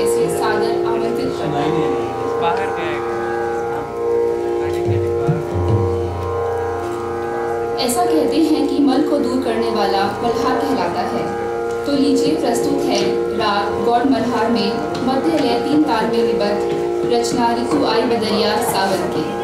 आमंत्रित ऐसा कहते हैं कि मल को दूर करने वाला मल्हार कहलाता है। तो लीजिए प्रस्तुत है राग गौड़ मल्हार में मध्य लय तीन ताल में विबद्ध रचना रिखु आई बदरिया सावन के।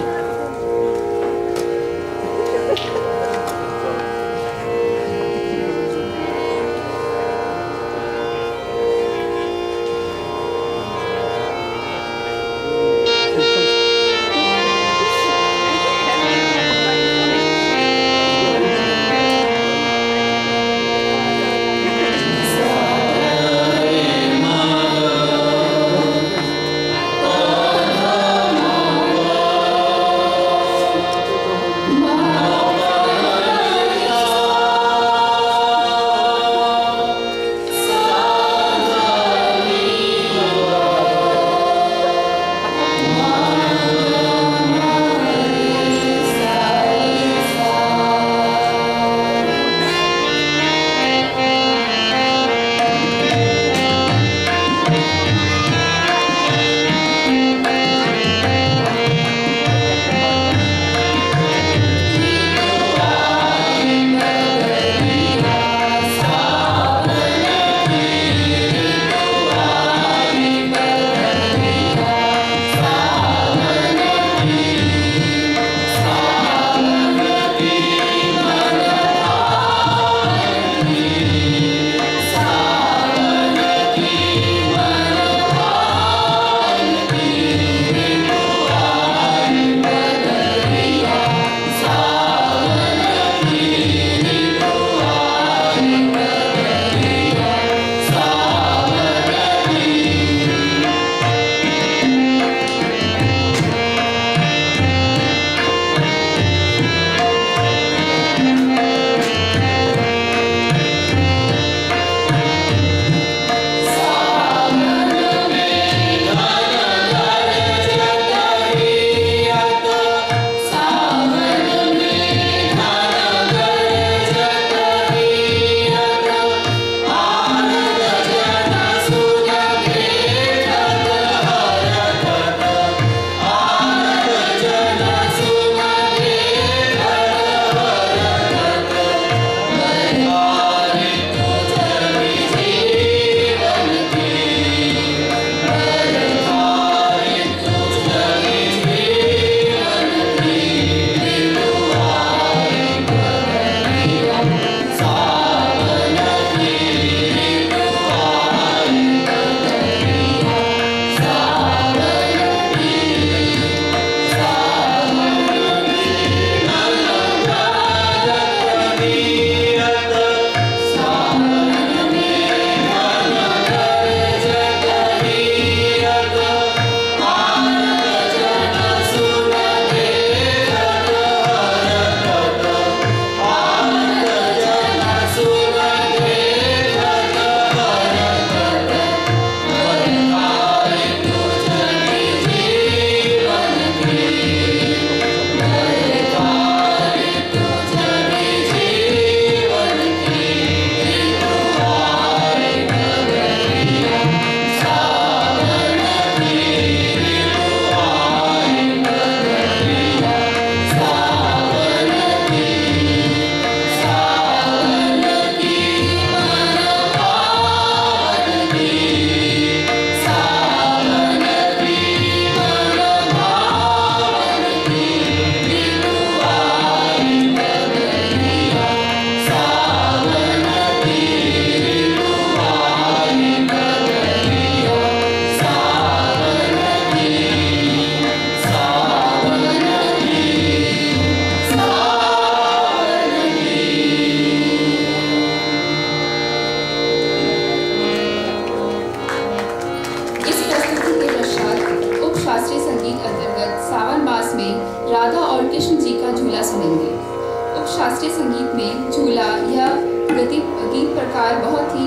शास्त्रीय संगीत में झूला यह गति, गीत प्रकार बहुत ही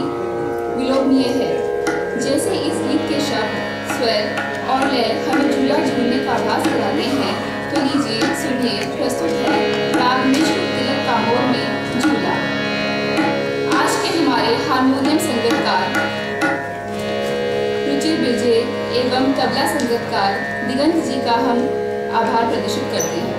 विलोभनीय है। जैसे इस गीत के शब्द, स्वर और लय हमें झूला झूलने का आभास कराते हैं तो लीजिए सुनिए प्रस्तुत है राग मिश्र तिलक कामोर में झूला। आज के हमारे हारमोनियम संगीतकार रुचि विजय एवं तबला संगीतकार दिगंत जी का हम आभार प्रदर्शित करते हैं।